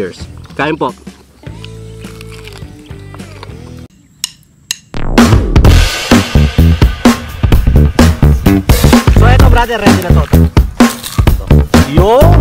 Cheers. Kain po. So ito brother, ready na to. Yung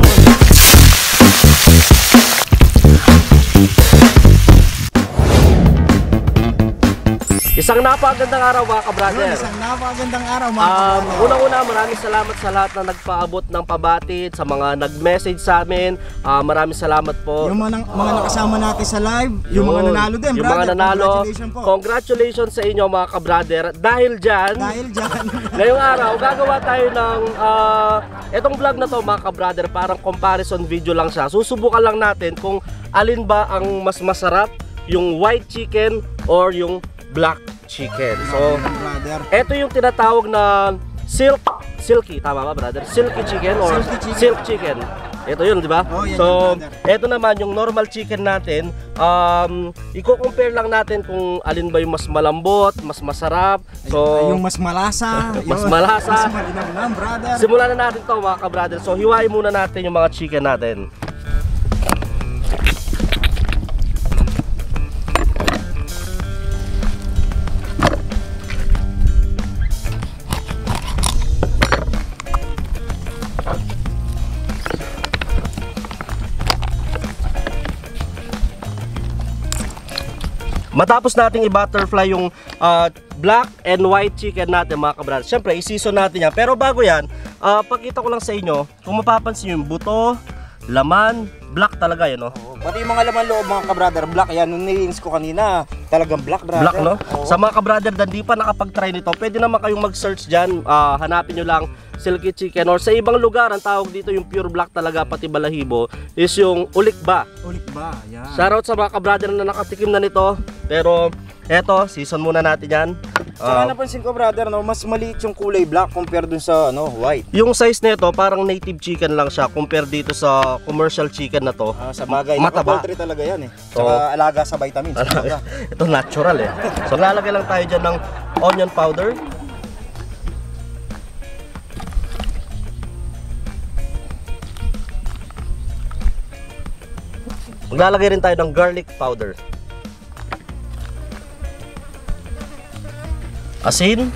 Isang napakagandang araw mga kabrother. Yun, isang napakagandang araw mga Um. Unang-una, maraming salamat sa lahat na nagpaabot ng pabatid, sa mga nag-message sa amin. Ah, maraming salamat po. Yung mga, mga nakasama natin sa live, yung mga Yun. nanalo din, Yung brother. mga nanalo. Congratulations po. Congratulations sa inyo mga kabrother. Dahil dyan, Dahil dyan. ngayong araw, gagawa tayo ng ah, etong vlog na to mga kabrother, parang comparison video lang siya. Susubukan lang natin kung alin ba ang mas masarap, yung white chicken or yung black chicken. So, ito yung tinatawag na silk silky, tama ba brother? Silky chicken or Silky chicken. silk chicken. Ito yun, di ba? Oh, so, yun, ito naman yung normal chicken natin. Um, i-compare lang natin kung alin ba yung mas malambot, mas masarap. So, yung mas malasa. Mas malasa. Mas malinam brother. simulan na natin to mga ka-brother. So, hiwain muna natin yung mga chicken natin. Matapos nating i-butterfly yung ah, black and white chicken natin mga kabrad. Siyempre, i-season natin yan. Pero bago yan, ah, pakita ko lang sa inyo, kung mapapansin yung buto, laman, black talaga yan, no? Oo, Pati yung mga laman loob mga ka-brother, black yan. Nung nilins ko kanina, talagang black, brother. Black, no? Oo. Sa mga kabrother na di pa nakapag-try nito, pwede naman kayong mag-search dyan. Ah, hanapin nyo lang silky chicken or sa ibang lugar, ang tawag dito yung pure black talaga, pati balahibo, is yung ulikba. Ulit ba? Yan. Shoutout sa mga kabrother na nakatikim na nito. Pero, eto, season muna natin yan. Saka Ah, napansin ko, brother, no, mas maliit yung kulay black compare dun sa ano, white. Yung size nito parang native chicken lang siya compare dito sa commercial chicken na to. Ah, sa bagay, Mataba. naka-poultry talaga yan eh. Saka alaga sa vitamins. kumbaga. Ito natural eh. So lalagay lang tayo dyan ng onion powder. Maglalagay rin tayo ng garlic powder. Asin.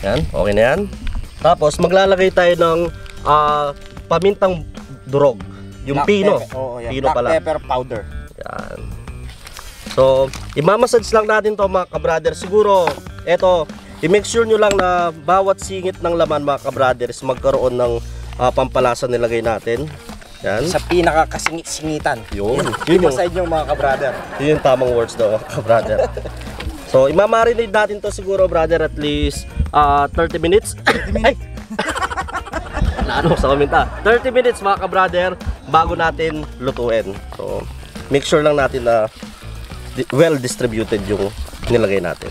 Yan, okay na yan. Tapos maglalagay tayo ng ah, pamintang durog. Yung Black pino. pepper. Oo, yan. Pino Black pala. pepper powder. Yan. So, imamassage lang natin to mga kabrother. Siguro, eto, i-make sure nyo lang na bawat singit ng laman mga kabrother is magkaroon ng ah, pampalasa nilagay natin. Yan. Sa pinakakasingit-singitan. Yun. Yun Yun yung, side nyo mga ka-brother. yun yung tamang words daw mga kabrother. So, imamarinate natin to siguro brother at least ah, 30 minutes. 30 minutes? Naano sa komenta. 30 minutes mga kabrother bago natin lutuin. So, make sure lang natin na well distributed yung nilagay natin.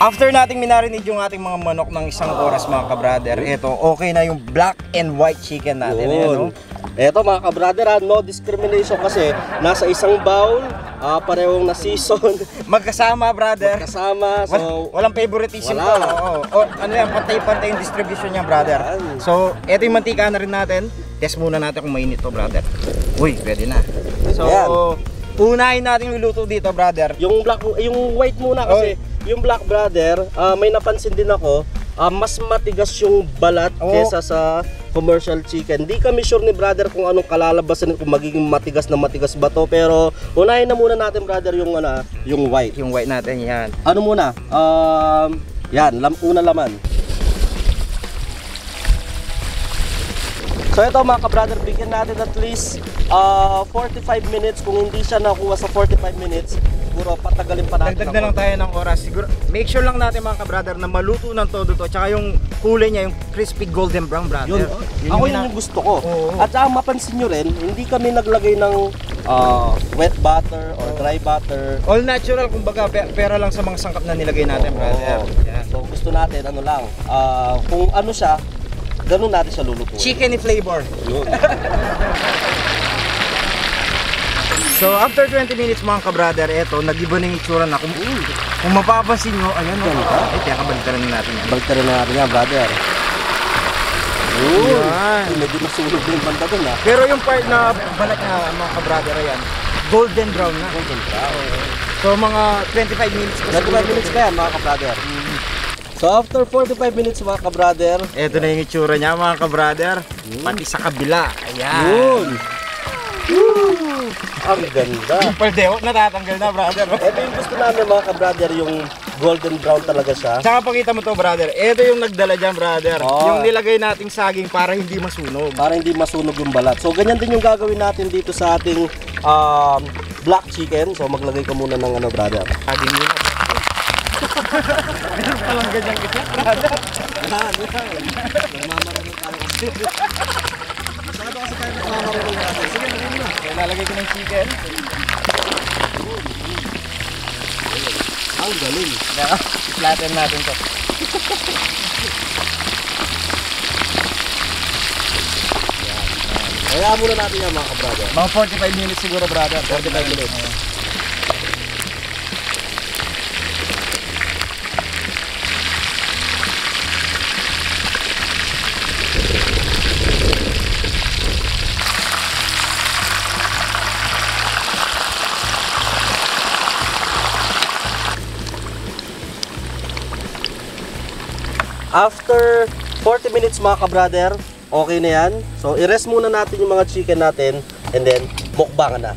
After nating minarinate yung ating mga manok ng isang oras mga ka-brother, eto, okay na yung black and white chicken natin. Ayan, no? Yun. Eto mga kabrother, ah, no discrimination kasi nasa isang bowl, ah, parehong na season, Magkasama, brother. kasama. Wal- So, walang favoritism wala. to. Oo. O, ano yan, pantay-pantay yung distribution niya, brother. So, eto yung mantika na rin natin. Test muna natin kung mainit to, brother. Uy, pwede na. So, Ayan. unahin natin yung luto dito, brother. yung black, yung white muna kasi yung black brother, ah, may napansin din ako, ah, mas matigas yung balat Oo. kesa sa commercial chicken. Di kami sure ni brother kung anong kalalabasan kung magiging matigas na matigas ba to, pero unahin na muna natin brother yung ano, yung white. Yung white natin, yan. Ano muna? Um, yan, lam, una laman. So ito mga ka-brother, bigyan natin at least uh, 45 minutes. Kung hindi siya nakuha sa 45 minutes, siguro patagalin pa natin. Dagdag na lang tayo ng oras. Siguro, make sure lang natin mga ka-brother na maluto ng todo to. Tsaka yung kulay niya, yung crispy golden brown, brother. Yun, ako yun yung gusto ko. Oo. At saka mapansin nyo rin, hindi kami naglagay ng uh, wet butter or dry butter. All natural, kumbaga, pe- pera lang sa mga sangkap na nilagay natin, brother. Oo. Yan. So gusto natin, ano lang, ah, kung ano siya, ganun natin siya lulutuin. Chicken flavor. Yun. So after 20 minutes mga ka-brother, eto, nag-iba na yung itsura na. Kung, kung mapapansin nyo, ayan o. Ay, teka, balikan na natin yan. Balik na natin yan, brother. Yan. Medyo nasunog din yung banda dun ah. Pero yung part na balat na mga kabrader ayan, golden brown na. Golden brown. So mga 25 minutes pa 25 minutes pa yan mga kabrader. So after 45 minutes mga kabrader, Ito na yung itsura niya mga kabrader. Pati sa kabila. Ayan. yun. Ang ganda. Paldeo, natatanggal na brother. Ito yung gusto namin mga kabrader, yung golden brown talaga siya. Tsaka pakita mo to brother. Ito yung nagdala dyan brother. Oh. Yung nilagay nating saging para hindi masunog. Para hindi masunog yung balat. So ganyan din yung gagawin natin dito sa ating um, black chicken. So maglagay ka muna ng ano brother. Saging yun. Meron palang ganyan isa brother. So, lalagay ko ng chicken. Ang galing. Kaya, i-flatten natin to. Kaya muna natin yan mga kabrader. Mga 45 minutes siguro brother. 45 minutes. After 40 minutes mga kabrader, okay na yan. So i-rest muna natin yung mga chicken natin and then mukbangan na.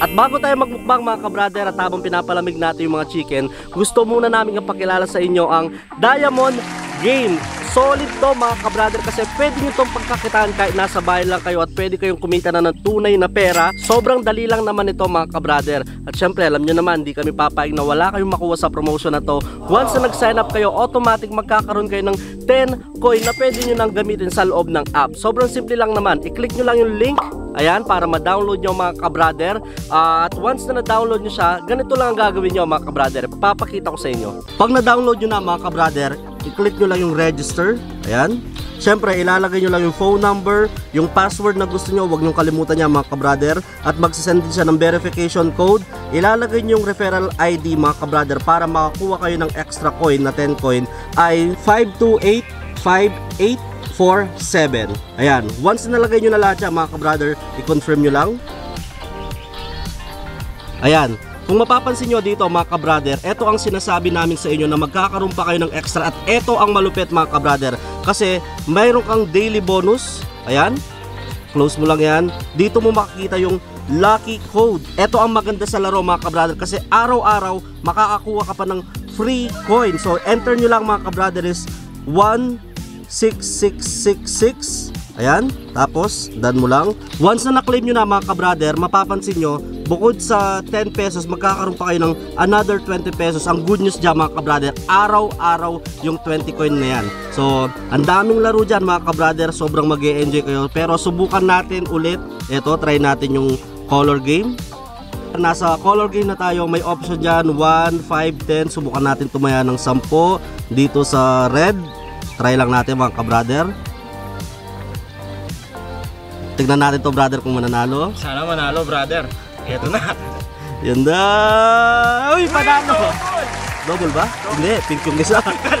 At bago tayo magmukbang mga kabrader at habang pinapalamig natin yung mga chicken, gusto muna namin kapakilala sa inyo ang Diamond Game. Solid to mga kabrader kasi pwede nyo itong pagkakitaan kahit nasa bahay lang kayo at pwede kayong kumita na ng tunay na pera. Sobrang dali lang naman ito mga kabrader. At syempre alam nyo naman, di kami papayag na wala kayong makuha sa promotion na to. Once na nag-sign up kayo, automatic magkakaroon kayo ng 10 coin na pwede nyo nang gamitin sa loob ng app. Sobrang simple lang naman. I-click nyo lang yung link Ayan, para ma-download nyo mga kabrader. Ah, at once na na-download nyo siya, ganito lang ang gagawin nyo mga kabrader. Papakita ko sa inyo. Pag na-download nyo na mga kabrader, i-click nyo lang yung register. Ayan. Siyempre, ilalagay nyo lang yung phone number, yung password na gusto nyo, huwag nyo kalimutan niya mga kabrader. At magsisend din siya ng verification code. Ilalagay nyo yung referral ID mga kabrader para makakuha kayo ng extra coin na 10 coin ay 52858 47. Ayan. Once na nalagay nyo na lahat yan, mga ka-brother, i-confirm nyo lang. Ayan. Kung mapapansin nyo dito mga ka-brother, ito ang sinasabi namin sa inyo na magkakaroon pa kayo ng extra at ito ang malupit mga ka-brother. Kasi mayroon kang daily bonus. Ayan. Close mo lang yan. Dito mo makikita yung lucky code. Ito ang maganda sa laro mga ka-brother kasi araw-araw makakakuha ka pa ng free coin. So enter nyo lang mga ka-brother is 16666 Ayan, tapos done mo lang. Once na na-claim nyo na mga ka-brother, mapapansin nyo, bukod sa 10 pesos, magkakaroon pa kayo ng another 20 pesos. Ang good news dyan mga ka-brother, araw-araw yung 20 coin na yan. So, ang daming laro dyan mga ka-brother, sobrang mag enjoy kayo. Pero subukan natin ulit, ito, try natin yung color game. Nasa color game na tayo, may option dyan, 1, 5, 10. Subukan natin tumaya ng 10 dito sa red. Try lang natin mga ka-brother. Tignan natin to brother kung mananalo. Sana manalo brother. Ito na. Yan na! Uy, panalo! Double ba? Hindi, pink yung isa.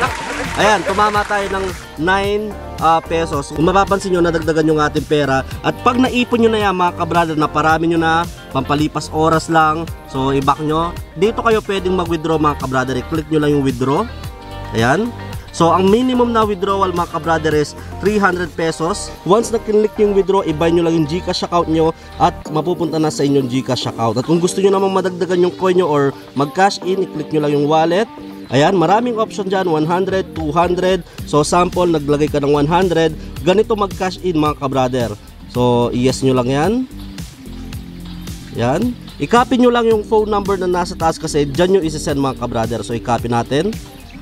Ayan, tumama tayo ng 9 ah, pesos. Kung mapapansin nyo, nadagdagan yung ating pera. At pag naipon nyo na yan, mga kabrother, na parami nyo na, pampalipas oras lang, so i-back nyo, dito kayo pwedeng mag-withdraw mga kabrother. I-click nyo lang yung withdraw. Ayan. So, ang minimum na withdrawal mga kabrother is 300 pesos. Once na kinlik yung withdraw, i-buy nyo lang yung Gcash account nyo at mapupunta na sa inyong Gcash account. At kung gusto nyo namang madagdagan yung coin nyo or mag-cash in, i-click nyo lang yung wallet. Ayan, maraming option dyan, 100, 200. So, sample, naglagay ka ng 100. Ganito mag-cash in mga kabrother. So, i-yes nyo lang yan. Yan. I-copy nyo lang yung phone number na nasa taas kasi dyan nyo isi-send mga kabrother. So, i-copy natin.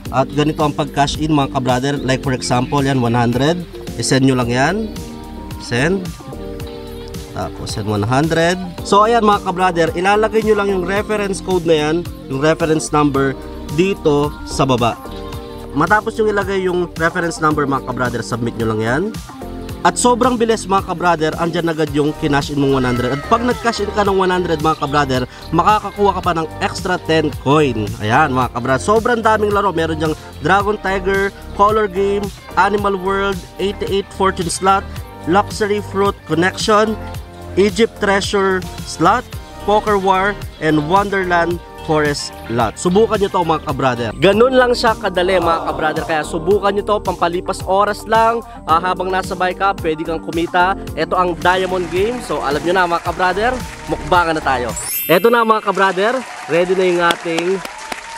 At ganito ang pag-cash in mga kabrother. Like for example, yan 100. I-send nyo lang yan. Send. Tapos send 100. So ayan mga kabrother, ilalagay nyo lang yung reference code na yan, yung reference number dito sa baba. Matapos yung ilagay yung reference number mga kabrother, submit nyo lang yan. At sobrang bilis mga ka-brother, andyan agad yung kinash in mong 100. At pag nag-cash in ka ng 100 mga ka-brother, makakakuha ka pa ng extra 10 coin. Ayan mga ka-brother, sobrang daming laro. Meron diyang Dragon Tiger, Color Game, Animal World, 88 Fortune Slot, Luxury Fruit Connection, Egypt Treasure Slot, Poker War, and Wonderland Forest Lot. Subukan nyo to mga ka-brother. Ganun lang siya kadali mga ka-brother. Kaya subukan nyo to, pampalipas oras lang. Ah, habang nasa bike ka, pwede kang kumita. Ito ang Diamond Game. So alam nyo na mga ka-brother, mukbangan na tayo. Ito na mga ka-brother, ready na yung ating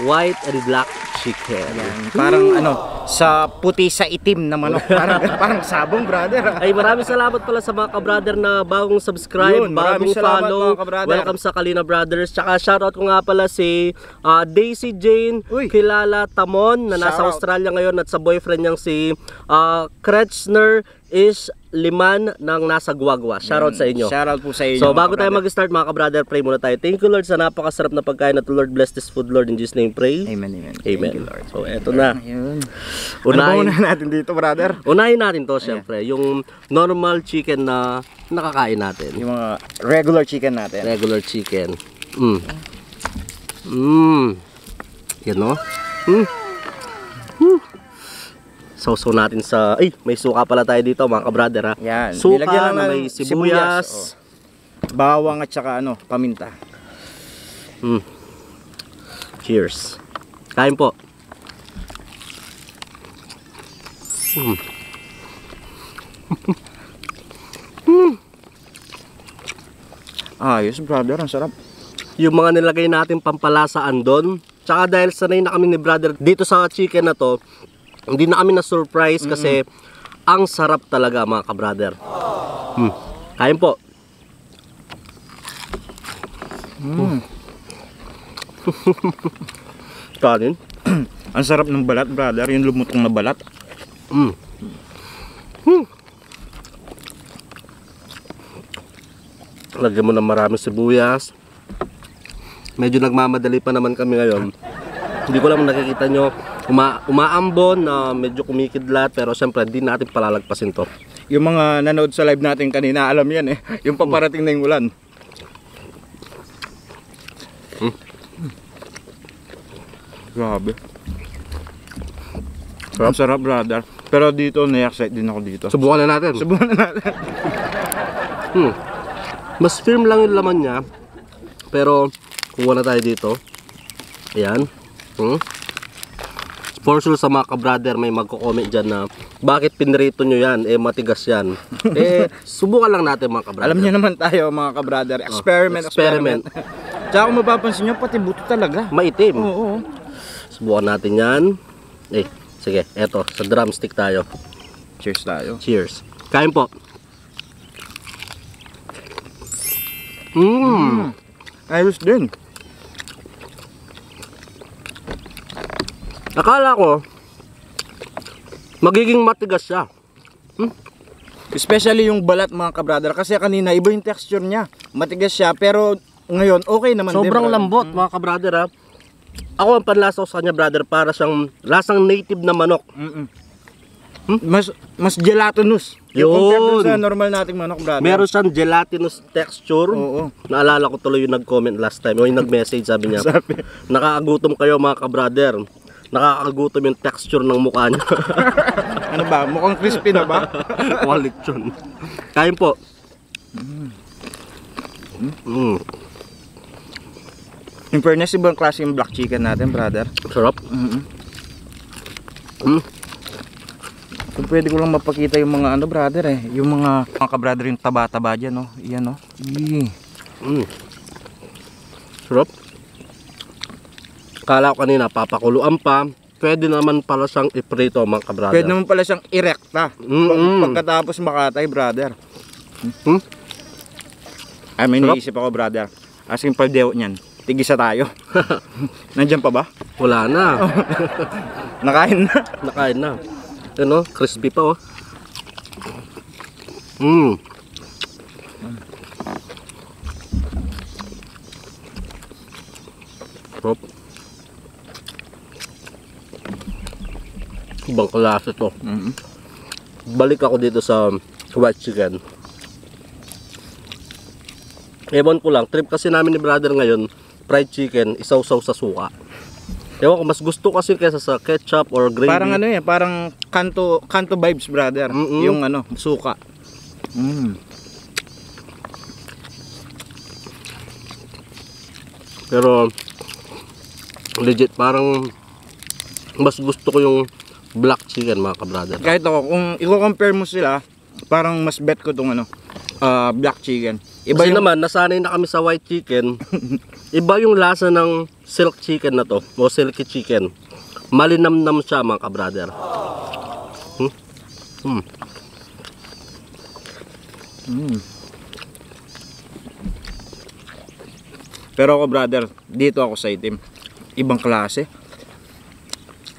white and black chicken. Parang ano, sa puti sa itim na manok. Parang, parang sabong, brother. Ay maraming salamat pala sa mga ka-brother na bagong subscribe, Yun, bagong salamat, follow. Welcome sa Kalina Brothers. Tsaka shoutout ko nga pala si ah, Daisy Jane Uy. Kilala Tamon na nasa Shoutout. Australia ngayon at sa boyfriend niyang si uh, Kretschner is Liman ng nasa Guagua. Shoutout sa inyo. Shoutout po sa inyo. So bago tayo mag-start mga ka-brother, pray muna tayo. Thank you Lord sa napakasarap na pagkain at Lord bless this food Lord in Jesus name pray. Amen, amen. Amen. Thank you, Lord. So eto na. Ayun. Ano Unahin, una natin dito, brother? unahin natin to syempre. Yung normal chicken na nakakain natin. Yung mga regular chicken natin. Regular chicken. Mm. Mm. Yan no? Mm. Sausaw natin sa... Ay, may suka pala tayo dito mga ka-brother ha. Yan. Suka Nilagyan na may sibuyas, sibuyas. oh. Bawang at saka ano, paminta. Mm. Cheers. Kain po. Mm. Ayos, brother. Ang sarap. yung mga nilagay natin pampalasaan doon. Tsaka dahil sanay na kami ni brother dito sa chicken na to, hindi na kami na-surprise kasi ang sarap talaga mga ka-brother. Hmm. Kain po. Mm. Kanin. Ang sarap ng balat, brother. Yung lumutong na balat. Mm. Hmm. Lagyan mo ng maraming sibuyas. Medyo nagmamadali pa naman kami ngayon. Hindi ko lang nakikita nyo uma umaambon na medyo kumikidlat pero syempre hindi natin palalagpasin to. Yung mga nanood sa live natin kanina, alam yan eh. Yung paparating na yung ulan. Grabe. Ang sarap, brother. Pero dito, na-excite din ako dito. Subukan na natin. Subukan na natin. Hmm. Mas firm lang yung laman niya. Pero kuha na tayo dito. Ayan. Hmm. For sure sa mga ka-brother may magko-comment dyan na bakit pinrito nyo yan? Eh matigas yan. eh subukan lang natin mga ka-brother. Alam niyo naman tayo, mga ka-brother. Experiment, experiment. experiment. Tsaka kung mapapansin nyo, pati buto talaga. Maitim. Oo, oo. Subukan natin yan. Eh, sige, eto, sa drumstick tayo. Cheers tayo. Cheers. Kain po. Mmm. Ayos din. Akala ko, magiging matigas siya. Especially yung balat mga ka-brother. Kasi kanina, iba yung texture niya. Matigas siya, pero ngayon, okay naman din. Sobrang brother. lambot mga ka-brother ha. Ako ang panlasa ko sa kanya brother para siyang lasang native na manok. Mm-mm. Mas mas gelatinous. Yun. compared sa normal nating manok, brother. Meron siyang gelatinous texture. Oo. Naalala ko tuloy yung nag-comment last time. O yung nag-message sabi niya. Sabi. Nakakagutom kayo mga ka-brother. Nakakagutom yung texture ng mukha niya. ano ba? Mukhang crispy na ba? Mukhang lechon. Kain po. Mm. In fairness, ibang klase yung black chicken natin, brother. Sarap. Mm-mm. Mm. Kung pwede ko lang mapakita yung mga ano, brother eh. Yung mga, mga ka-brother yung taba-taba dyan, no? Iyan, no? Ih. Mm. Sarap. Kala ko kanina papakuluan pa. Pwede naman pala siyang iprito mga kabrada. Pwede naman pala siyang irekta. Mm-mm. Pag- Pagkatapos makatay, brother. Hmm? Ay, may Sarap. naisip ako, brother. Asking pa dew niyan. Tigisa tayo. Nandyan pa ba? Wala na. Nakain na. Nakain na. Ano, crispy pa oh. Mm. Sarap. Ibang klase to. Mm-hmm. Balik ako dito sa white chicken. Ewan ko lang, trip kasi namin ni brother ngayon, fried chicken, isaw-saw sa suka. Ewan ko, mas gusto kasi kesa sa ketchup or gravy. Parang ano eh, parang kanto kanto vibes, brother. Mm-mm. Yung ano, suka. Mm. Pero legit parang mas gusto ko yung black chicken mga ka-brother. Kahit ako, kung i-compare mo sila, parang mas bet ko tong ano, ah, black chicken. Iba Kasi yung, naman nasanay na kami sa white chicken. iba yung lasa ng silk chicken na to o silky chicken. Malinamnam siya mga ka-brother. Hmm? Hmm. Mm. Pero ako brother, dito ako sa itim. Ibang klase.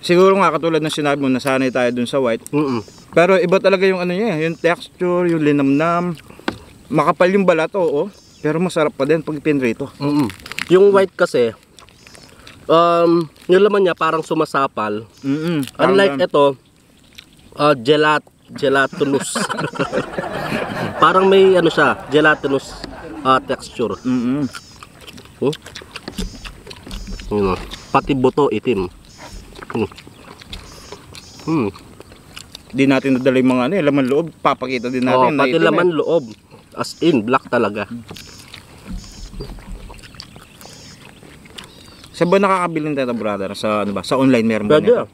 Siguro nga katulad ng sinabi mo, nasanay tayo dun sa white. Mm-mm. Pero iba talaga yung ano niya, yung texture, yung linamnam. Makapal yung balat, oo. Pero masarap pa din pag pinrito. Mm-mm. Yung white kasi um, yung laman niya parang sumasapal. Mm Unlike ito, uh, gelat gelatinous. parang may ano siya, gelatinous uh, texture. Mm Oh. Yun o. Pati buto itim. Hmm. Hmm. Di natin nadala yung mga ano, eh, laman loob. Papakita din Oh, natin. na pati laman loob. As in, black talaga. Eh. Saan ba nakakabiling tayo brother? Sa ano ba? Sa online meron ba Pwede ah.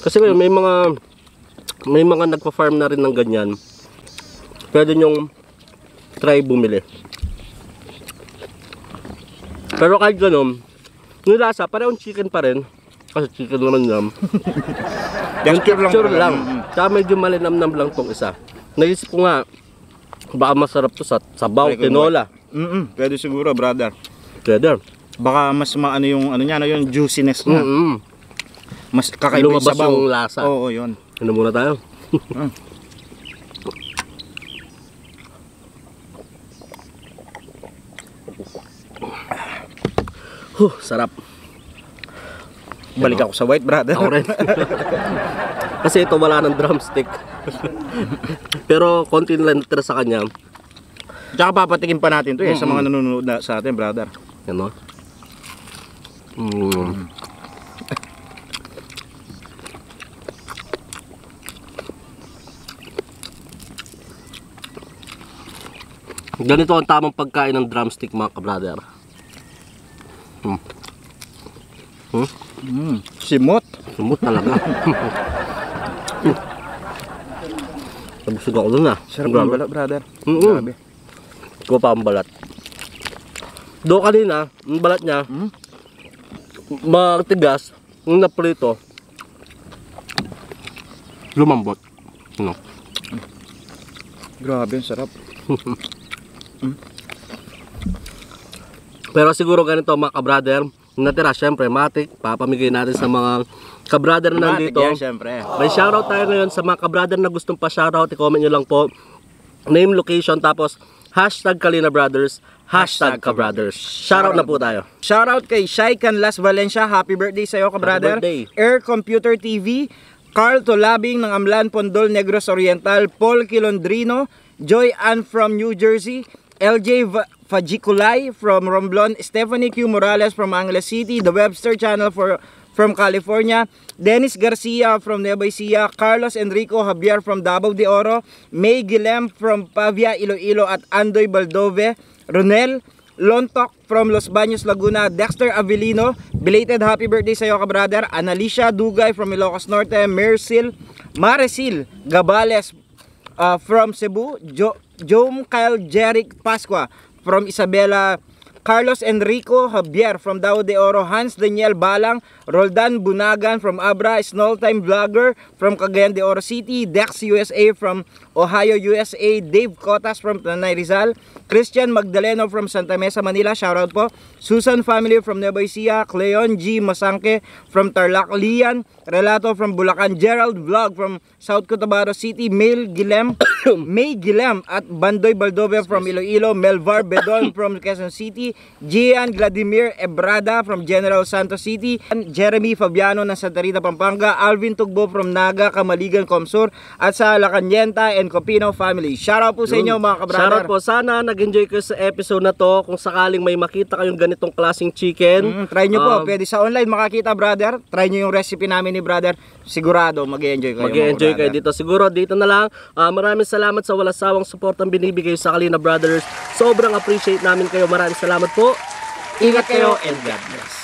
Kasi ngayon, may mga may mga nagpa-farm na rin ng ganyan. Pwede nyong try bumili. Pero kahit ganun, yung lasa, parehong chicken pa rin. Kasi chicken naman yan. Yung Texture lang. lang. Mm, mm. Tsaka medyo malinamnam lang tong isa. Naisip ko nga, baka masarap to sa sabaw, tinola. Mm-mm, pwede siguro brother. Pwede. Baka mas maano yung ano niya, ano yung juiciness niya. Mm-mm. Mas kakaiba yung Lumabas sabaw. yung lasa. Oo, yun. Ano muna tayo? Ah. Huh, sarap. Balik ako sa white brother. Ako rin. Kasi ito wala ng drumstick. Pero konti lang natira sa kanya. Tsaka papatikin pa natin to eh sa mga nanonood na sa atin brother. Yan o. Mm. Ganito ang tamang pagkain ng drumstick mga ka-brother. Hmm. Hmm? Mm. Simot. Sumot talaga. Nabusog ako dun ah. Sarap ng balat brother. Mm-mm. Grabe. Ko pa ang balat. Do kanina, ang balat niya, Hmm? matigas, yung naprito, lumambot. Ano? Grabe, ang sarap. Pero siguro ganito mga yung natira syempre matik, papamigay natin sa mga kabrader na Matik nandito. yan, syempre. May shoutout tayo ngayon sa mga kabrader na gustong pa-shoutout. I-comment nyo lang po. Name, location, tapos hashtag Kalina Brothers, hashtag Kabrothers. Shoutout na po tayo. Shoutout kay Shai Canlas Valencia. Happy birthday sa'yo, ka-brother. birthday. Air Computer TV. Carl Tolabing ng Amlan, Pondol, Negros Oriental. Paul Kilondrino. Joy Ann from New Jersey. LJ Fajikulay from Romblon. Stephanie Q. Morales from Angeles City. The Webster Channel for from California. Dennis Garcia from Nueva Ecija. Carlos Enrico Javier from Davao de Oro. May Guilem from Pavia, Iloilo at Andoy Baldove. Ronel Lontok from Los Baños, Laguna. Dexter Avelino, belated happy birthday sa iyo ka brother. Analicia Dugay from Ilocos Norte. Mercil Maresil Gabales uh, from Cebu. Jo Jome Kyle Jeric Pasqua from Isabela. Carlos Enrico Javier from Davao de Oro, Hans Daniel Balang, Roldan Bunagan from Abra, Small Time Vlogger from Cagayan de Oro City, Dex USA from Ohio USA, Dave Cotas from Tanay Rizal, Christian Magdaleno from Santa Mesa, Manila, shoutout po, Susan Family from Nueva Ecija, Cleon G. Masangke from Tarlac, Lian, Relato from Bulacan, Gerald Vlog from South Cotabato City, Mail Gilem, May Gilem at Bandoy Baldove from Iloilo, Melvar Bedon from Quezon City, City, Gian Vladimir Ebrada from General Santos City, Jeremy Fabiano ng Santa Rita, Pampanga, Alvin Tugbo from Naga, Kamaligan, Comsur, at sa Lacanyenta and Copino family. Shoutout po sa inyo mga kabrother. Shoutout po. Sana nag-enjoy kayo sa episode na to. Kung sakaling may makita kayong ganitong klaseng chicken. Mm, try nyo po. um, Pwede sa online makakita, brother. Try nyo yung recipe namin ni brother. Sigurado, mag-enjoy kayo. mag mga enjoy kayo dito. Siguro dito na lang. Ah, maraming salamat sa walang sawang support ang binibigay sa Kalina Brothers. Sobrang appreciate namin kayo. Maraming salamat po. Ingat kayo and God bless.